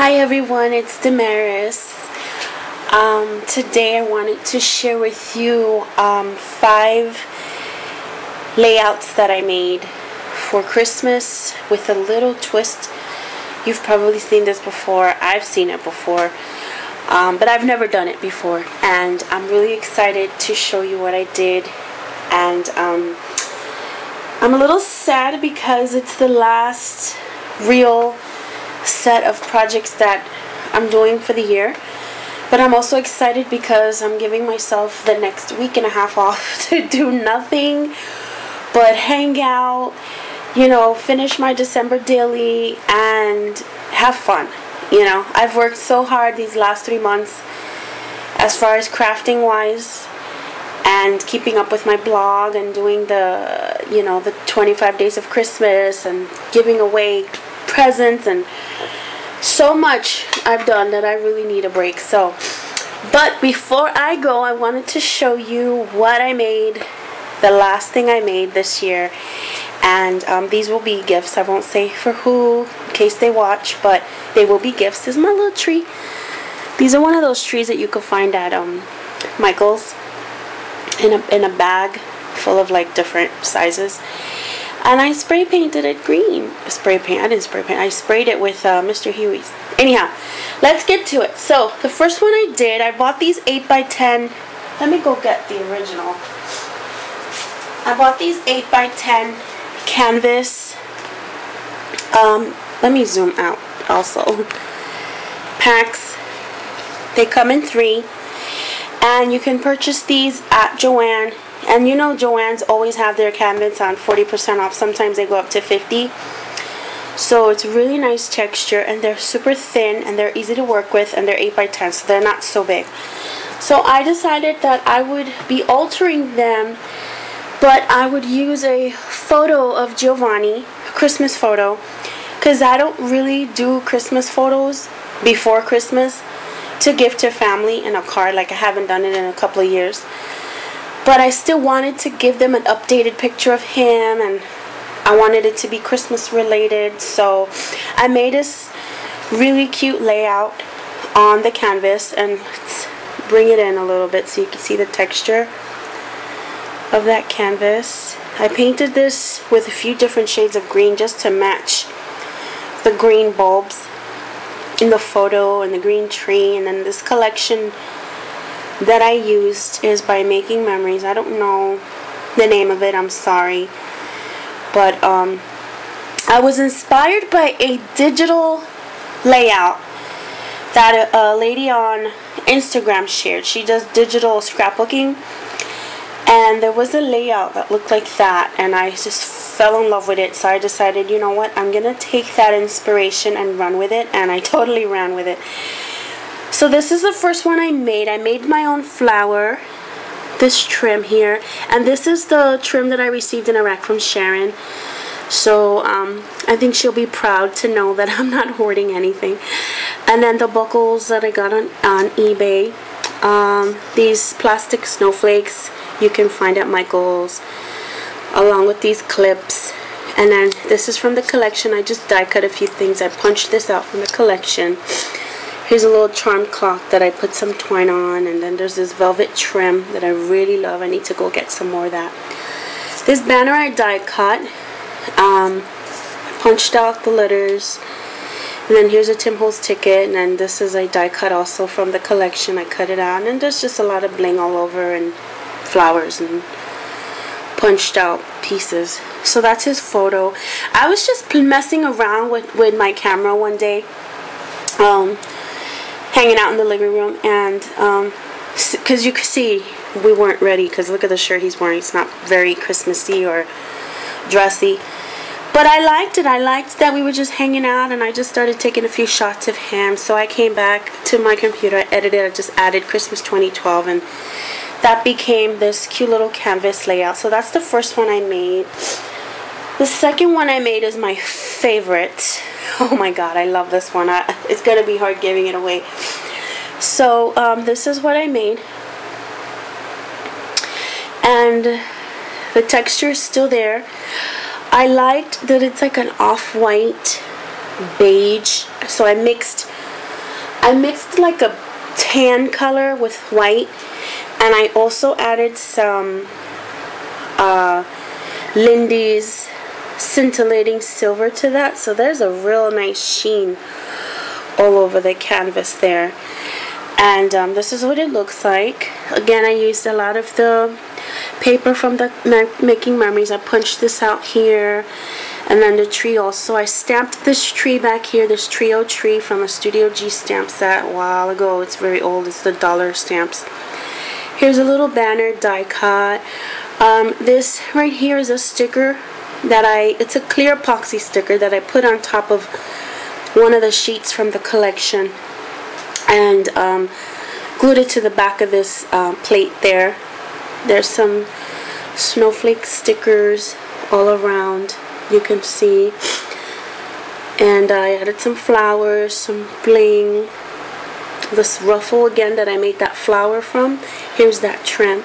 Hi everyone, it's Damaris. Um, today I wanted to share with you um, five layouts that I made for Christmas with a little twist. You've probably seen this before. I've seen it before. Um, but I've never done it before. And I'm really excited to show you what I did. And um, I'm a little sad because it's the last real set of projects that I'm doing for the year. But I'm also excited because I'm giving myself the next week and a half off to do nothing but hang out, you know, finish my December daily and have fun. You know, I've worked so hard these last three months as far as crafting wise and keeping up with my blog and doing the, you know, the 25 days of Christmas and giving away presents and so much I've done that I really need a break. So, but before I go, I wanted to show you what I made, the last thing I made this year. And um, these will be gifts. I won't say for who, in case they watch, but they will be gifts. This is my little tree. These are one of those trees that you could find at um, Michael's in a, in a bag full of like different sizes and I spray painted it green. Spray paint, I didn't spray paint, I sprayed it with uh, Mr. Huey's. Anyhow, let's get to it. So, the first one I did, I bought these 8x10. Let me go get the original. I bought these 8x10 canvas. Um, let me zoom out also. Packs. They come in three. And you can purchase these at Joann and you know Joann's always have their canvas on 40% off. Sometimes they go up to 50 so it's really nice texture and they're super thin and they're easy to work with and they're 8 by 10 so they're not so big. So I decided that I would be altering them but I would use a photo of Giovanni, Christmas photo, because I don't really do Christmas photos before Christmas to give to family in a card like I haven't done it in a couple of years but I still wanted to give them an updated picture of him and I wanted it to be Christmas related so I made this really cute layout on the canvas and let's bring it in a little bit so you can see the texture of that canvas. I painted this with a few different shades of green just to match the green bulbs in the photo and the green tree and then this collection that I used is by Making Memories. I don't know the name of it, I'm sorry. But um, I was inspired by a digital layout that a, a lady on Instagram shared. She does digital scrapbooking. And there was a layout that looked like that, and I just fell in love with it. So I decided, you know what, I'm gonna take that inspiration and run with it, and I totally ran with it. So this is the first one I made. I made my own flower, this trim here. And this is the trim that I received in Iraq from Sharon. So um, I think she'll be proud to know that I'm not hoarding anything. And then the buckles that I got on, on eBay. Um, these plastic snowflakes you can find at Michael's. Along with these clips. And then this is from the collection. I just die cut a few things. I punched this out from the collection. Here's a little charm clock that I put some twine on. And then there's this velvet trim that I really love. I need to go get some more of that. This banner I die cut. Um, punched out the letters. And then here's a Tim Holtz ticket. And then this is a die cut also from the collection. I cut it out. And there's just a lot of bling all over. And flowers and punched out pieces. So that's his photo. I was just messing around with, with my camera one day. Um, hanging out in the living room and because um, you could see we weren't ready because look at the shirt he's wearing. It's not very Christmassy or dressy. But I liked it. I liked that we were just hanging out and I just started taking a few shots of him. So I came back to my computer I edited I just added Christmas 2012 and that became this cute little canvas layout. So that's the first one I made the second one I made is my favorite Oh my god, I love this one. I, it's going to be hard giving it away. So, um, this is what I made. And the texture is still there. I liked that it's like an off-white beige. So I mixed I mixed like a tan color with white and I also added some uh, Lindy's scintillating silver to that. So there's a real nice sheen all over the canvas there. And um, this is what it looks like. Again I used a lot of the paper from the making memories I punched this out here. And then the tree also. I stamped this tree back here this trio tree from a Studio G stamp set a while ago. It's very old. It's the dollar stamps. Here's a little banner die cut. Um, this right here is a sticker that I, it's a clear epoxy sticker that I put on top of one of the sheets from the collection and um, glued it to the back of this uh, plate there. There's some snowflake stickers all around you can see. And I added some flowers, some bling. This ruffle again that I made that flower from here's that trim.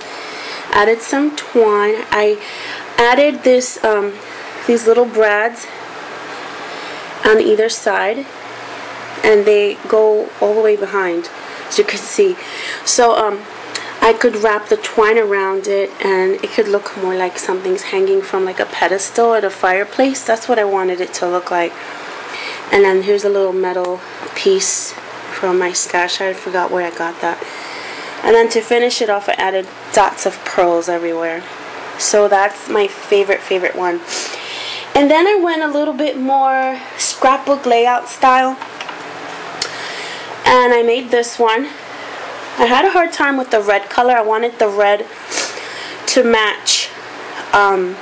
Added some twine. I added this um, these little brads on either side and they go all the way behind as you can see. So um, I could wrap the twine around it and it could look more like something's hanging from like a pedestal at a fireplace. That's what I wanted it to look like. And then here's a little metal piece from my stash. I forgot where I got that. And then to finish it off I added dots of pearls everywhere so that's my favorite, favorite one. And then I went a little bit more scrapbook layout style. And I made this one. I had a hard time with the red color. I wanted the red to match um,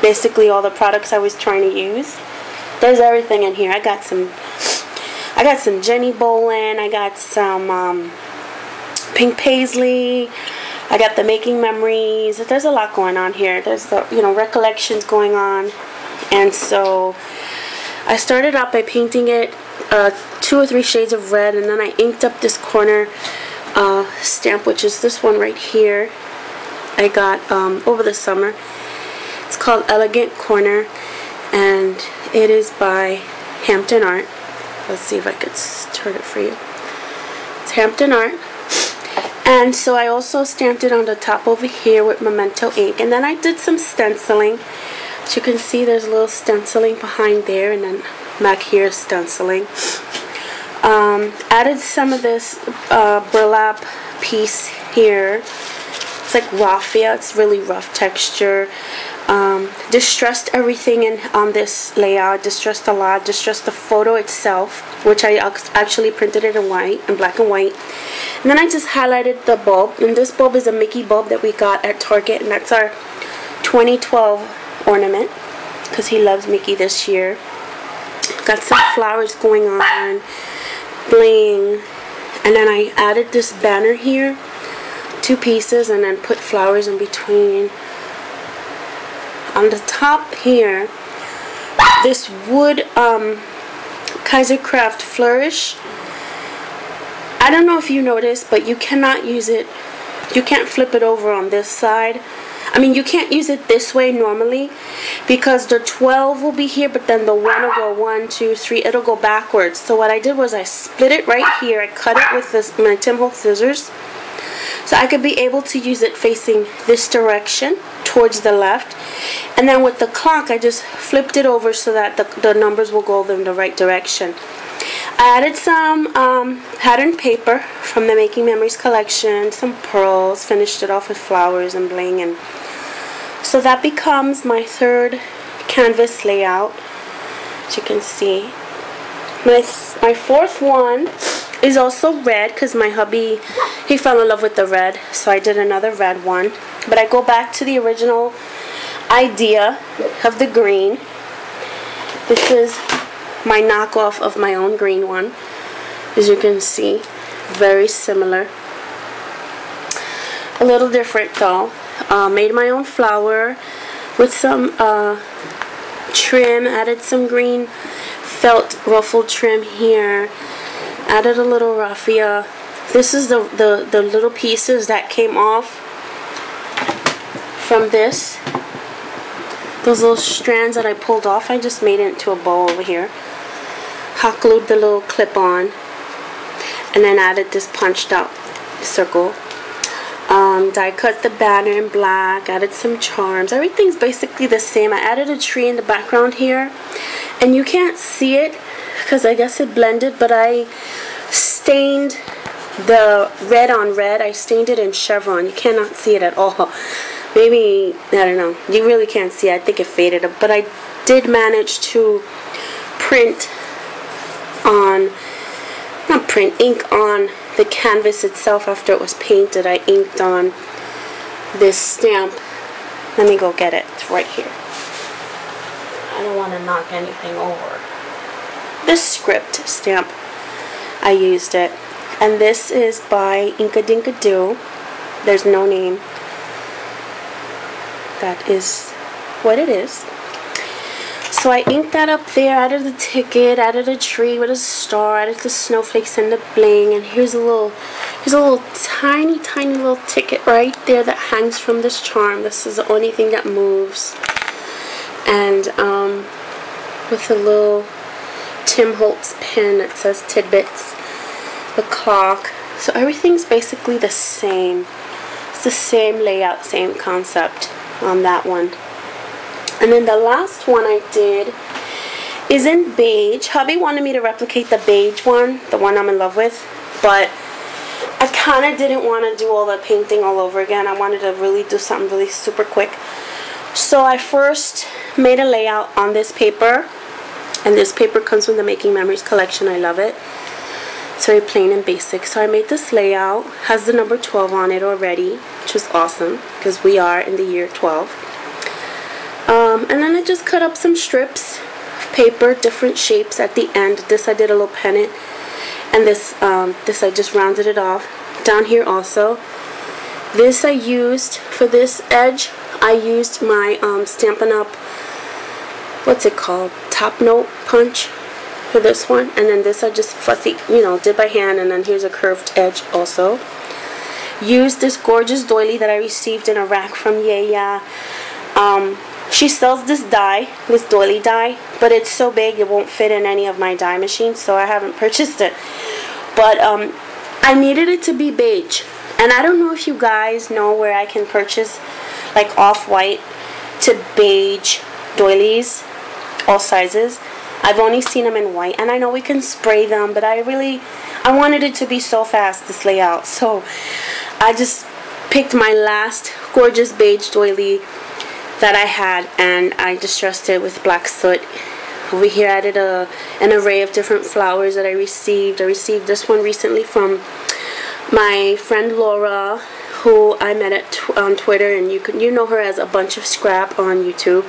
basically all the products I was trying to use. There's everything in here. I got some I got some Jenni Bowlin. I got some um, Pink Paislee. I got the making memories. There's a lot going on here. There's the, you know, recollections going on. And so I started out by painting it uh, two or three shades of red and then I inked up this corner uh, stamp which is this one right here I got um, over the summer. It's called Elegant Corner and it is by Hampton Art. Let's see if I could turn it for you. It's Hampton Art. And so I also stamped it on the top over here with Memento ink. And then I did some stenciling. As you can see, there's a little stenciling behind there. And then back here stenciling. Um, added some of this uh, burlap piece here. It's like raffia. It's really rough texture. Um, distressed everything in on this layout. Distressed a lot. Distressed the photo itself, which I actually printed it in white, in black and white. And then I just highlighted the bulb. And this bulb is a Mickey bulb that we got at Target. And that's our 2012 ornament. Because he loves Mickey this year. Got some flowers going on. Bling. And then I added this banner here. Two pieces. And then put flowers in between. On the top here. This wood um, Kaiser Craft Flourish I don't know if you noticed, but you cannot use it, you can't flip it over on this side. I mean, you can't use it this way normally because the 12 will be here, but then the 1 will go 1, 2, 3. It'll go backwards. So what I did was I split it right here. I cut it with this, my Tim Holtz scissors. So I could be able to use it facing this direction towards the left. And then with the clock, I just flipped it over so that the, the numbers will go in the right direction. I added some um, patterned paper from the Making Memories collection, some pearls, finished it off with flowers and bling. and So that becomes my third canvas layout, as you can see. My, my fourth one is also red because my hubby, he fell in love with the red, so I did another red one. But I go back to the original idea of the green. This is my knockoff of my own green one as you can see very similar a little different though uh, made my own flower with some uh, trim added some green felt ruffle trim here added a little raffia. This is the, the, the little pieces that came off from this. Those little strands that I pulled off I just made it into a bow over here. Hot glued the little clip on. and then added this punched out circle. Um, die cut the banner in black added some charms. Everything's basically the same. I added a tree in the background here and you can't see it because I guess it blended but I stained the red on red. I stained it in chevron. You cannot see it at all. Maybe I don't know. You really can't see. I think it faded up, but I did manage to print on not print ink on the canvas itself after it was painted. I inked on this stamp. Let me go get it it's right here. I don't want to knock anything over this script stamp. I used it. And this is by Inka Dinka there's no name. That is what it is. So I inked that up there, added the ticket, added a tree with a star, added the snowflakes and the bling, and here's a little, here's a little tiny, tiny little ticket right there that hangs from this charm. This is the only thing that moves. And um, with a little Tim Holtz pin that says Tidbits, the clock. So everything's basically the same. It's the same layout, same concept on that one. And then the last one I did is in beige. Hubby wanted me to replicate the beige one, the one I'm in love with, but I kind of didn't want to do all the painting all over again. I wanted to really do something really super quick. So I first made a layout on this paper, and this paper comes from the Making Memories collection. I love it. It's very plain and basic. So I made this layout, has the number 12 on it already, which is awesome because we are in the year 12. Um, and then I just cut up some strips of paper, different shapes at the end. This I did a little pennant. And this, um, this I just rounded it off. Down here also. This I used, for this edge, I used my um, Stampin' Up, what's it called, top note punch for this one. And then this I just fussy, you know, did by hand. And then here's a curved edge also. Used this gorgeous doily that I received in a RAK from Yaya. Um, she sells this die, this doily die, but it's so big it won't fit in any of my die machines, so I haven't purchased it. But um, I needed it to be beige. And I don't know if you guys know where I can purchase like off-white to beige doilies, all sizes. I've only seen them in white, and I know we can spray them, but I really, I wanted it to be so fast, this layout. So I just picked my last gorgeous beige doily that I had and I distressed it with black soot. Over here I added a, an array of different flowers that I received. I received this one recently from my friend Laura who I met at on Twitter and you can you know her as a bunch of scrap on YouTube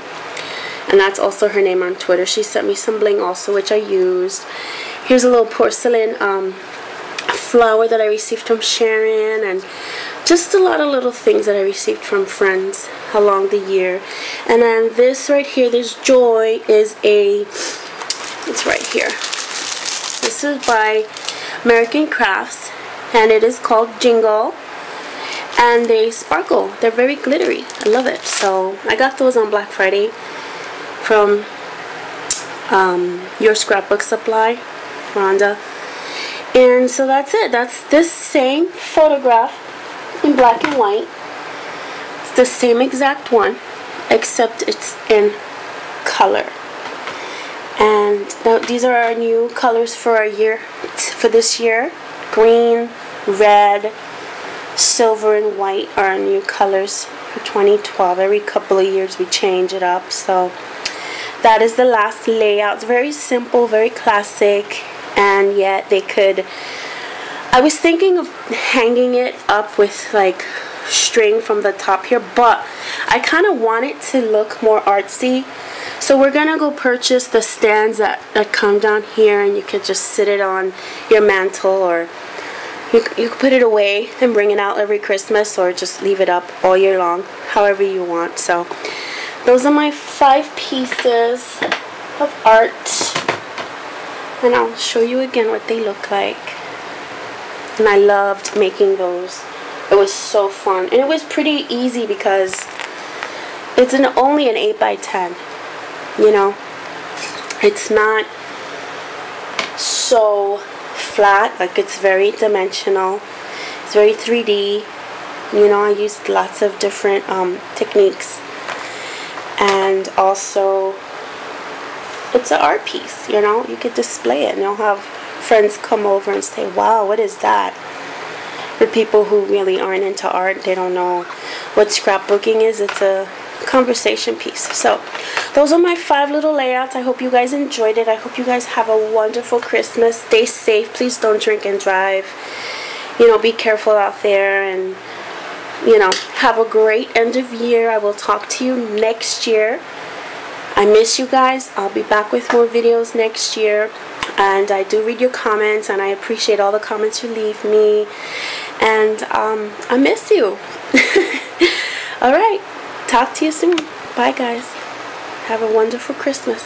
and that's also her name on Twitter. She sent me some bling also which I used. Here's a little porcelain um, flower that I received from Sharon and just a lot of little things that I received from friends along the year. And then this right here, this Joy, is a, it's right here. This is by American Crafts and it is called Jingle. And they sparkle. They're very glittery. I love it. So I got those on Black Friday from um, Your Scrapbook Supply, Rhonda. And so that's it. That's this same photograph in black and white. It's the same exact one, except it's in color. And now these are our new colors for our year, for this year. Green, red, silver, and white are our new colors for 2012. Every couple of years we change it up. So that is the last layout. It's very simple, very classic, and yet they could I was thinking of hanging it up with like string from the top here but I kind of want it to look more artsy so we're gonna go purchase the stands that, that come down here and you could just sit it on your mantle or you, you put it away and bring it out every Christmas or just leave it up all year long however you want so those are my five pieces of art and I'll show you again what they look like and I loved making those. It was so fun. And it was pretty easy because it's an only an 8 by 10 you know. It's not so flat, like it's very dimensional. It's very 3D. You know, I used lots of different um, techniques. And also, it's an art piece, you know. You could display it and you'll have friends come over and say, wow, what is that? For people who really aren't into art, they don't know what scrapbooking is. It's a conversation piece. So those are my five little layouts. I hope you guys enjoyed it. I hope you guys have a wonderful Christmas. Stay safe. Please don't drink and drive. You know, be careful out there and you know, have a great end of year. I will talk to you next year. I miss you guys. I'll be back with more videos next year. And I do read your comments and I appreciate all the comments you leave me. And um, I miss you. Alright. Talk to you soon. Bye, guys. Have a wonderful Christmas.